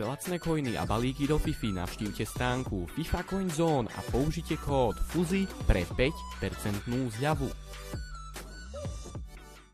Pre lacné coiny a balíky do Fifi navštívte stánku FIFA Coin Zone a použite kód FUZI pre 5% zľavu.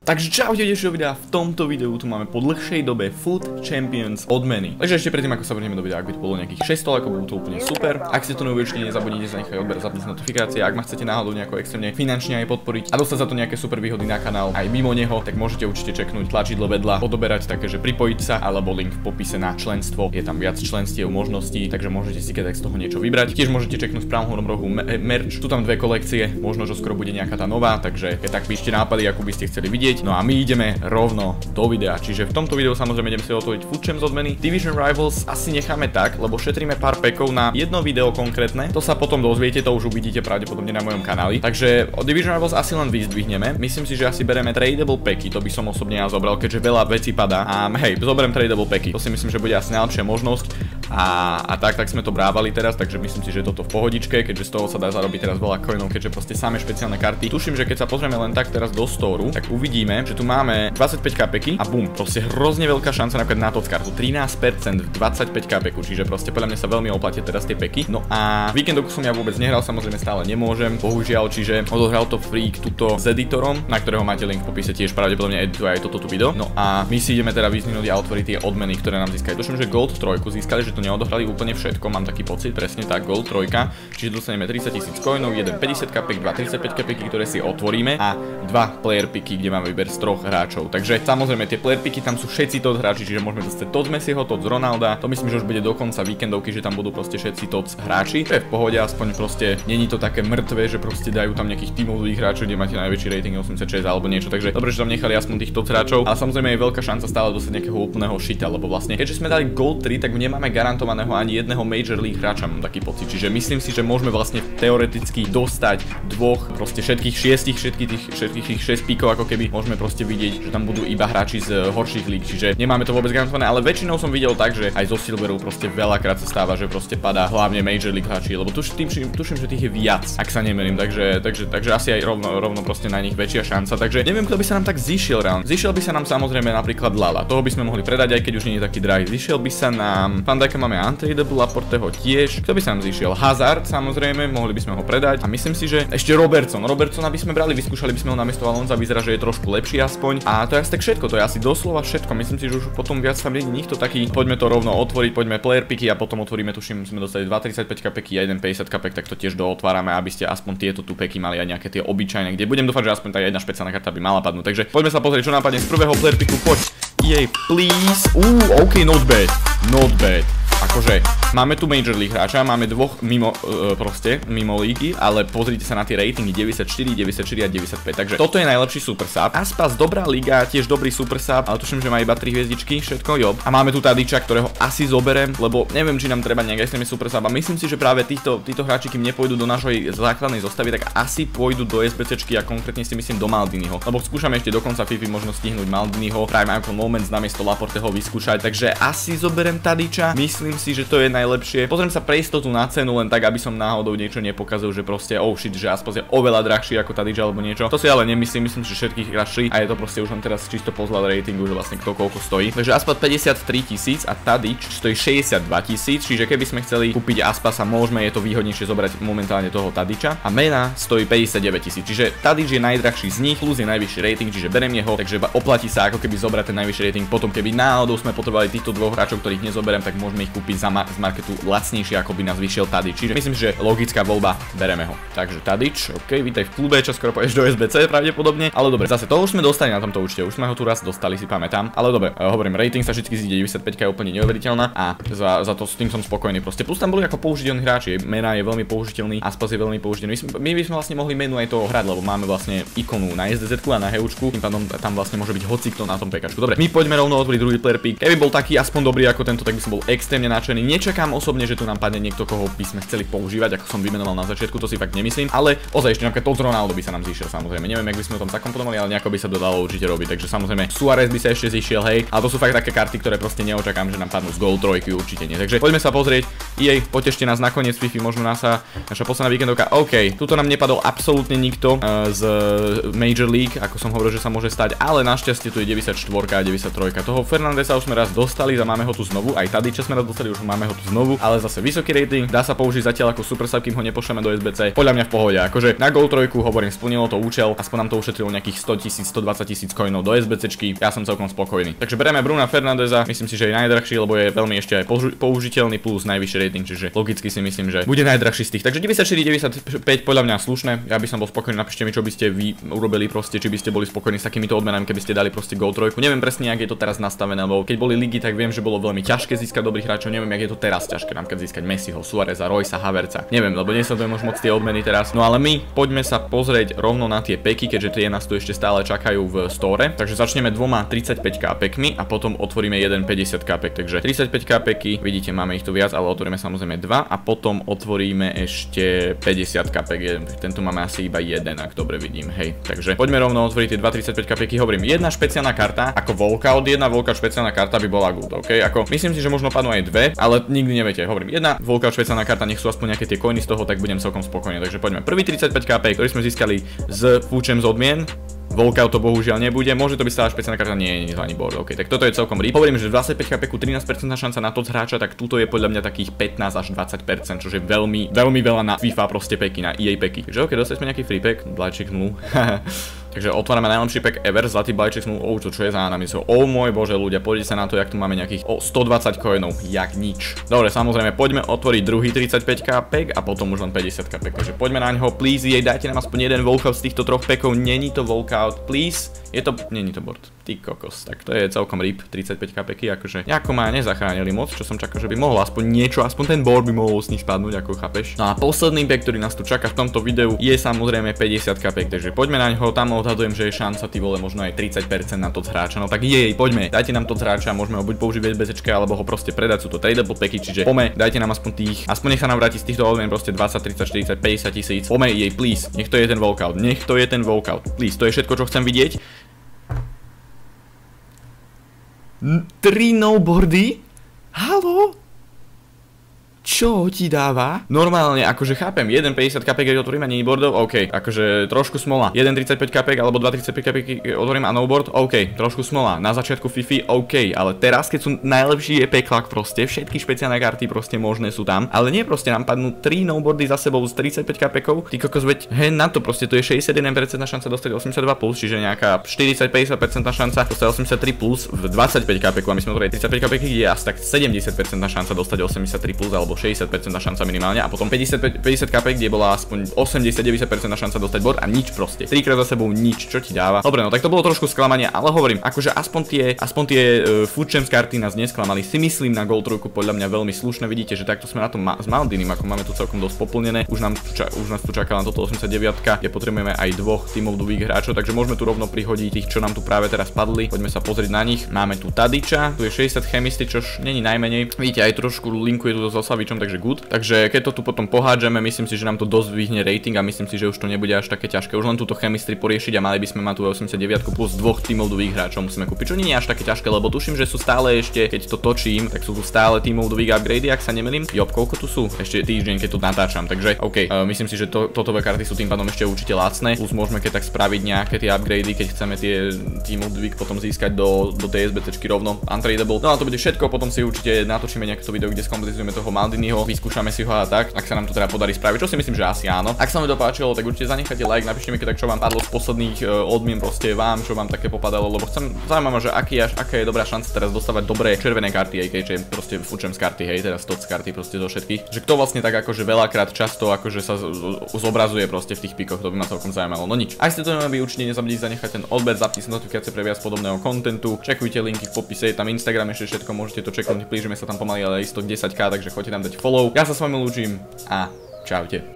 Takže čaute ďalšieho videa, v tomto videu tu máme po dlhšej dobe Food Champions odmeny. Takže ešte predtým ako sa vrhneme do videa, ak by to bolo nejakých 600, ako bolo to úplne super. Ak ste to neuviečili, nezabudnite zanechať odber, zapnúť notifikácie, ak ma chcete náhodou nejako extrémne finančne aj podporiť a dostať za to nejaké super výhody na kanál aj mimo neho, tak môžete určite čeknúť tlačidlo vedľa, odoberať také, že pripojiť sa alebo link v popise na členstvo. Je tam viac členstiev možností, takže môžete si keď z toho niečo vybrať. Tiež môžete čeknúť v pravom rohu merch. Tu tam dve kolekcie, možno že skoro bude nejaká tá nová, takže keď tak píšte nápady, akú by ste chceli vidieť. No a my ideme rovno do videa. Čiže v tomto videu samozrejme idem si otvoriť Food Champs odmeny. Division Rivals asi necháme tak, lebo šetríme pár pekov na jedno video konkrétne. To sa potom dozviete, to už uvidíte pravdepodobne na mojom kanáli. Takže o Division Rivals asi len vyzdvihneme. Myslím si, že asi bereme tradable peky, to by som osobne ja zobral, keďže veľa vecí padá. A hej, zoberiem tradable peky. To si myslím, že bude asi najlepšia možnosť. A, a tak, tak sme to brávali teraz, takže myslím si, že je toto v pohodičke, keďže z toho sa dá zarobiť teraz veľa coinov, keďže proste samé špeciálne karty. Tuším, že keď sa pozrieme len tak teraz do storu, tak uvidíme, že tu máme 25 kpeky a bum, proste hrozne veľká šanca napríklad na tot kartu, 13% v 25 kpeku, čiže proste podľa mňa sa veľmi oplatia teraz tie peky. No a víkendoku som ja vôbec nehral, samozrejme stále nemôžem, bohužiaľ, čiže odohral to Freak tuto s editorom, na ktorého máte link v popise tiež pravdepodobne edituje aj toto tu video. No a my si ideme teda vyznihnúť a otvoriť tie odmeny, ktoré nám získajú. Tuším, že Gold 3 získali, že to neodohrali úplne všetko, mám taký pocit, presne tak, Gold 3, čiže dostaneme 30 tisíc coinov, jeden 50 kapek, 2 35 kapeky, ktoré si otvoríme a dva player picky, kde máme výber z troch hráčov. Takže samozrejme tie player picky tam sú všetci tot hráči, čiže môžeme dostať tot z Messiho, tot z Ronalda. To myslím, že už bude do konca víkendovky, že tam budú proste všetci tot hráči. To je v pohode, aspoň proste není to také mŕtve, že proste dajú tam nejakých tímových hráčov, kde máte najväčší rating 86 alebo niečo. Takže dobre, že tam nechali aspoň tých tot hráčov, ale samozrejme je veľká šanca stále dostať nejakého úplného šita, lebo vlastne keďže sme dali Gold 3, tak nemáme garantovaného ani jedného Major League hráča, mám taký pocit. Čiže myslím si, že môžeme vlastne teoreticky dostať dvoch, proste všetkých šiestich, všetkých tých, všetkých tých 6 píkov, ako keby môžeme proste vidieť, že tam budú iba hráči z horších líg, čiže nemáme to vôbec garantované, ale väčšinou som videl tak, že aj zo Silveru proste veľakrát sa stáva, že proste padá hlavne Major League hráči, lebo tuším, tuším, tuším že tých je viac, ak sa nemerím, takže, takže, takže asi aj rovno, rovno proste na nich väčšia šanca, takže neviem, kto by sa nám tak zišiel reálne. Zišiel by sa nám samozrejme napríklad Lala, toho by sme mohli predať, aj keď už nie je taký drahý. Zišiel by sa nám, pán máme Untradable, Laporteho tiež, kto by sa nám zišiel? Hazard, samozrejme, mohli by sme ho predať a myslím si, že ešte Robertson. Robertsona by sme brali, vyskúšali by sme ho namiesto Alonza, vyzerá, že je trošku lepší aspoň. A to je asi tak všetko, to je asi doslova všetko. Myslím si, že už potom viac tam je nikto taký. Poďme to rovno otvoriť, poďme player picky a potom otvoríme, tuším, sme dostali 2,35 peky a 1,50 pek, tak to tiež dootvárame, aby ste aspoň tieto tu peky mali aj nejaké tie obyčajné, kde budem dúfať, že aspoň tá jedna špeciálna karta by mala padnúť. Takže poďme sa pozrieť, čo nápadne z prvého player picku. Poď. Jej, please. Uuu, OK, not bad. Not bad akože máme tu Major League hráča, máme dvoch mimo, uh, proste, mimo lígy, ale pozrite sa na tie ratingy 94, 94 a 95, takže toto je najlepší super sub. Aspas, dobrá liga, tiež dobrý super sub, ale tuším, že má iba 3 hviezdičky, všetko, jo. A máme tu Tadiča, ktorého asi zoberem, lebo neviem, či nám treba nejak extrémne super sub a myslím si, že práve týchto, títo hráči, kým nepôjdu do našej základnej zostavy, tak asi pôjdu do SBCčky a konkrétne si myslím do Maldiniho, lebo skúšame ešte do konca FIFA možno stihnúť Maldiniho, práve ako Moments namiesto Laporteho vyskúšať, takže asi zoberem Tadiča, myslím myslím si, že to je najlepšie. Pozriem sa pre istotu na cenu, len tak, aby som náhodou niečo nepokazil, že proste oh shit, že aspoň je oveľa drahší ako tady alebo niečo. To si ale nemyslím, myslím, že všetkých drahší a je to proste už len teraz čisto pozľad ratingu, že vlastne kto koľko stojí. Takže Aspas 53 tisíc a Tadič stojí 62 tisíc, čiže keby sme chceli kúpiť Aspasa, môžeme, je to výhodnejšie zobrať momentálne toho Tadiča. A Mena stojí 59 tisíc, čiže Tadič je najdrahší z nich, plus je najvyšší rating, čiže berem jeho, takže oplatí sa ako keby zobrať ten najvyšší rating. Potom keby náhodou sme potrebovali týchto dvoch hráčov, ktorých nezoberiem, tak môžeme ich kúpiť za ma z marketu lacnejšie, ako by nás vyšiel Tadič. Čiže myslím, že logická voľba, bereme ho. Takže Tadič, OK, vítaj v klube, čo skoro pôjdeš do SBC pravdepodobne. Ale dobre, zase to už sme dostali na tomto účte, už sme ho tu raz dostali, si pamätám. Ale dobre, uh, hovorím, rating sa vždy zíde 95 je úplne neuveriteľná a za, za to s tým som spokojný. Proste plus tam boli ako použiteľní hráči, mena je veľmi použiteľný, Aspas je veľmi použiteľný. My, sme, my by sme vlastne mohli menu aj toho hrať, lebo máme vlastne ikonu na SDZ a na heučku, tým pádom tam vlastne môže byť hocikto na tom pekačku. Dobre, my poďme rovno otvoriť druhý player pick. Keby bol taký aspoň dobrý ako tento, tak by som bol extrémne nadšený. Nečakám osobne, že tu nám padne niekto, koho by sme chceli používať, ako som vymenoval na začiatku, to si fakt nemyslím, ale ozaj ešte napríklad to Ronaldo by sa nám zišiel samozrejme. Neviem, jak by sme o tom zakomponovali, ale nejako by sa to dalo určite robiť. Takže samozrejme Suarez by sa ešte zišiel, hej. A to sú fakt také karty, ktoré proste neočakám, že nám padnú z Gold 3, určite nie. Takže poďme sa pozrieť. EA, potešte nás nakoniec Fifi, možno sa naša posledná víkendovka. OK, tuto nám nepadol absolútne nikto uh, z Major League, ako som hovoril, že sa môže stať, ale našťastie tu je 94 a 93. Toho Fernandesa už sme raz dostali a máme ho tu znovu. Aj tady, sme raz dostali, už máme ho tu znovu, ale zase vysoký rating. Dá sa použiť zatiaľ ako super sub, kým ho nepošleme do SBC. Podľa mňa v pohode. Akože na Gold 3 hovorím, splnilo to účel, aspoň nám to ušetrilo nejakých 100 tisíc, 120 tisíc coinov do SBCčky. Ja som celkom spokojný. Takže bereme Bruna Fernandeza, myslím si, že je najdrahší, lebo je veľmi ešte aj použiteľný plus najvyšší rating, čiže logicky si myslím, že bude najdrahší z tých. Takže 94, 95 podľa mňa slušné. Ja by som bol spokojný, napíšte mi, čo by ste vy urobili proste, či by ste boli spokojní s takýmito odmenami, keby ste dali proste Go 3. Neviem presne, ak je to teraz nastavené, lebo keď boli ligy, tak viem, že bolo veľmi ťažké získať dobrých hráčov. Neviem, jak je to teraz ťažké, napríklad získať Messiho, Suareza, Roysa, Haverca. Neviem, lebo nesledujem už moc tie odmeny teraz. No ale my poďme sa pozrieť rovno na tie peky, keďže tie nás tu ešte stále čakajú v store. Takže začneme dvoma 35k pekmi a potom otvoríme jeden 50k pek. Takže 35k peky, vidíte, máme ich tu viac, ale otvoríme samozrejme dva a potom otvoríme ešte 50 kapek, tento máme asi iba jeden, ak dobre vidím, hej. Takže poďme rovno otvoriť tie 235 kapeky, hovorím, jedna špeciálna karta, ako walkout, jedna walkout špeciálna karta by bola good, ok? Ako, myslím si, že možno padnú aj dve, ale nikdy neviete, hovorím, jedna walkout špeciálna karta, nech sú aspoň nejaké tie coiny z toho, tak budem celkom spokojný. Takže poďme, prvý 35 kp, ktorý sme získali z fúčem z odmien, Volkout to bohužiaľ nebude, môže to byť stále špeciálna karta, nie, nie, ani board, ok, tak toto je celkom rip. Hovorím, že 25 HP 13% šanca na to z hráča, tak tuto je podľa mňa takých 15 až 20%, čo je veľmi, veľmi veľa na FIFA proste peky, na EA peky. Takže ok, dostali sme nejaký free pack, Blajček 0. Takže otvárame najlepší pack ever, zlatý balíček sme, oh, čo, je za nami, so, oh môj bože ľudia, poďte sa na to, jak tu máme nejakých oh, 120 coinov, jak nič. Dobre, samozrejme, poďme otvoriť druhý 35k pack a potom už len 50k pack, takže poďme na ňo, please, jej, dajte nám aspoň jeden walkout z týchto troch packov, není to walkout, please, je to, není to board, ty kokos, tak to je celkom rip, 35k packy, akože nejako ma nezachránili moc, čo som čakal, že by mohol aspoň niečo, aspoň ten board by mohol s nich spadnúť, ako chápeš. No a posledný pack, ktorý nás tu čaká v tomto videu, je samozrejme 50k pack, takže poďme na ňo, tam odhadujem, že je šanca ty vole možno aj 30% na to z hráča. No tak jej, poďme, dajte nám to z hráča, môžeme ho buď použiť v SBCčke, alebo ho proste predať, sú to tradable packy, čiže poďme, dajte nám aspoň tých, aspoň nech sa nám vráti z týchto odmien proste 20, 30, 40, 50 tisíc. Poďme jej, please, nech to je ten walkout, nech to je ten walkout, please, to je všetko, čo chcem vidieť. 3 snowboardy? Halo? Čo ti dáva? Normálne, akože chápem, 1,50 kp, keď otvorím a nie boardov, OK, akože trošku smola. 1,35 kp alebo 2,35 kp otvorím a no board, OK, trošku smola. Na začiatku Fifi, OK, ale teraz, keď sú najlepší je peklak proste, všetky špeciálne karty proste možné sú tam, ale nie proste nám padnú 3 boardy za sebou z 35 kp, ty kokos, veď, he, na to proste, to je 61% šanca dostať 82 plus, čiže nejaká 40-50% šanca dostať 83 plus v 25 kp, a my sme otvorili 35 kp, kde je asi tak 70% šanca dostať 83 plus alebo 60% šanca minimálne a potom 55, 50 kp, kde bola aspoň 80-90% šanca dostať board a nič proste. Trikrát za sebou nič, čo ti dáva. Dobre, no tak to bolo trošku sklamanie, ale hovorím, akože aspoň tie, aspoň tie uh, karty nás nesklamali. Si myslím na Gold 3 podľa mňa veľmi slušné. Vidíte, že takto sme na tom ma s Maldinim, ako máme tu celkom dosť poplnené. Už, nám, ča, už nás tu čaká len toto 89, kde potrebujeme aj dvoch tímov dvých hráčov, takže môžeme tu rovno prihodiť tých, čo nám tu práve teraz padli. Poďme sa pozrieť na nich. Máme tu Tadiča, tu je 60 chemisty, čož není najmenej. Vidíte, aj trošku linkuje tu so Savičom, takže good. Takže keď to tu potom pohádžeme, myslím si, že nám to dosť vyhne rating a myslím si, že už to nebude až také ťažké. Už len túto chemistry poriešiť a mali by sme mať tu 89 plus dvoch tímov dvých hráčov musíme kúpiť, čo nie je až také ťažké, lebo tuším, že sú stále ešte, keď to točím, tak sú tu stále tímov dvých upgrady, ak sa nemýlim. Jo, koľko tu sú? Ešte týždeň, keď tu natáčam, takže OK, uh, myslím si, že to, totové karty sú tým pádom ešte určite lacné. Plus môžeme keď tak spraviť nejaké tie upgrady, keď chceme tie tímov dvých potom získať do, do TSBCčky rovno untradable. No a to bude všetko, potom si určite natočíme nejaké to video, kde skompletizujeme toho Maldiniho, vyskúšame si ho a tak, ak sa nám to teda podarí spraviť, čo si myslím, že asi áno. Ak sa mi to páčilo, tak určite zanechajte like, napíšte mi tak čo vám padlo z posledných uh, odmien proste vám, čo vám také popadalo, lebo chcem, zaujímavé, že aký až, aká je dobrá šanca teraz dostávať dobré červené karty, aj keďže proste fučem z karty, hej, teraz z karty proste zo všetkých. Že kto vlastne tak akože veľakrát často akože sa zobrazuje proste v tých pikoch, to by ma celkom zaujímalo. No nič. Ak ste to nemali, určite nezabudnite zanechať ten odber, zapnite notifikácie pre viac podobného kontentu, čekujte linky v popise, je tam Instagram ešte všetko, môžete to čeknúť, blížime sa tam pomaly ale isto 10k, takže choďte tam dať follow. Ja sa s vami lúčim a Čaute.